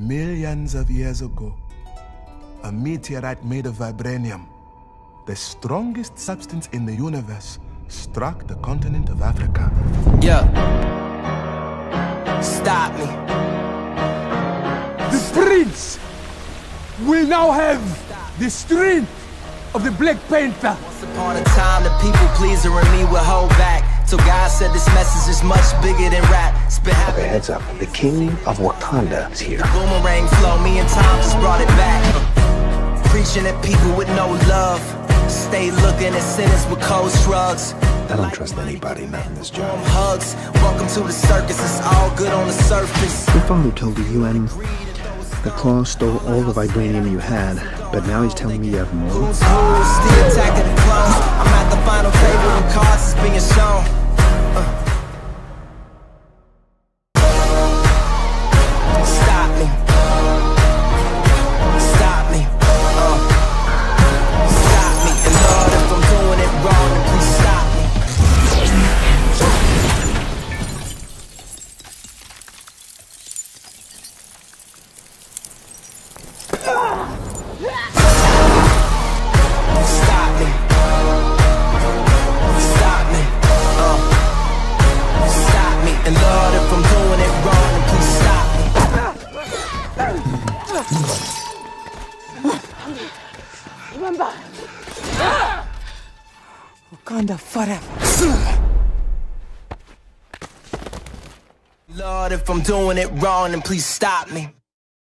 Millions of years ago, a meteorite made of vibranium, the strongest substance in the universe, struck the continent of Africa. Yeah. Stop me. The prince will now have the strength of the Black Panther. Once upon a time, the people pleaser and me would hold back. So God said this message is much bigger than rap. Spit Okay, heads up. The king of Wakanda is here. Boomerang flow, me and Tom just brought it back. Preaching at people with no love. Stay looking at sinners with cold shrugs. I don't trust anybody not in this job. Hugs. Welcome to the circus. It's all good on the surface. Your father told the UN the Klaue stole all the vibranium you had, but now he's telling me you have more? And Lord, if I'm doing it wrong, then please stop me. Wakanda forever. Lord, if I'm doing it wrong, then please stop me.